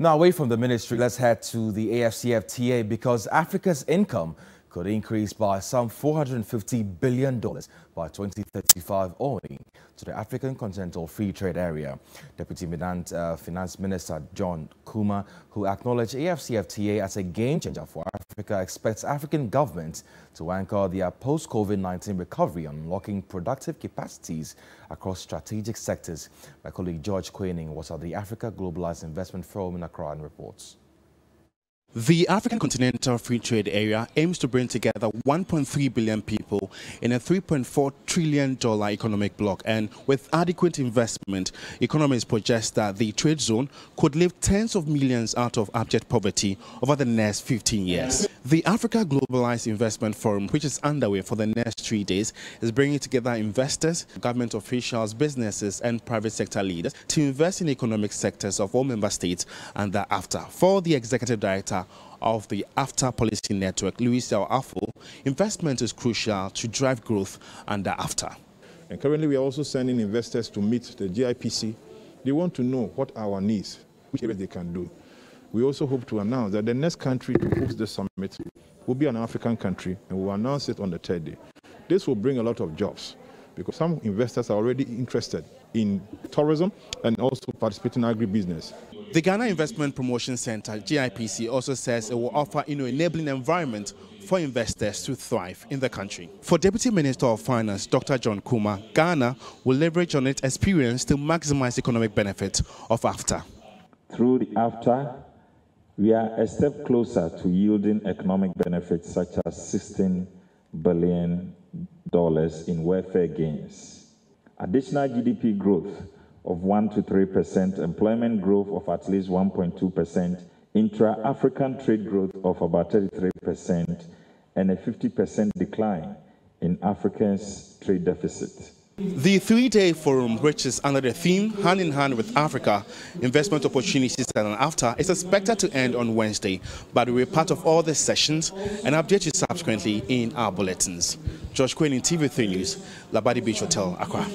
Now, away from the ministry, let's head to the AFCFTA because Africa's income could increase by some $450 billion by 2035 owing to the African Continental Free Trade Area. Deputy uh, Finance Minister John Kumah, who acknowledged AFCFTA as a game changer for Africa, expects African governments to anchor their post-COVID-19 recovery on unlocking productive capacities across strategic sectors. My colleague George Quaining was at the Africa Globalized Investment Forum in Accra and reports. The African Continental Free Trade Area aims to bring together 1.3 billion people in a $3.4 trillion economic bloc. And with adequate investment, economists project that the trade zone could lift tens of millions out of abject poverty over the next 15 years. The Africa Globalized Investment Forum, which is underway for the next three days, is bringing together investors, government officials, businesses, and private sector leaders to invest in economic sectors of all member states and thereafter. For the executive director of the AFTA Policy Network, Louis L. Afo, investment is crucial to drive growth under AFTA. And currently, we are also sending investors to meet the GIPC. They want to know what our needs, which areas they can do. We also hope to announce that the next country to host the summit will be an African country, and we'll announce it on the third day. This will bring a lot of jobs because some investors are already interested in tourism and also participating in agribusiness. The Ghana Investment Promotion Center, GIPC, also says it will offer you know, enabling environment for investors to thrive in the country. For Deputy Minister of Finance, Dr. John Kumah, Ghana will leverage on its experience to maximize economic benefit of AFTA. Through the AFTA, we are a step closer to yielding economic benefits such as $16 billion in welfare gains, additional GDP growth of 1 to 3 percent, employment growth of at least 1.2 percent, intra-African trade growth of about 33 percent, and a 50 percent decline in Africa's trade deficit. The three-day forum, which is under the theme Hand in Hand with Africa, Investment Opportunities and After, is expected to end on Wednesday, but we will be part of all the sessions and update you subsequently in our bulletins. George Quaining TV3 News, Labadi Beach Hotel, Accra.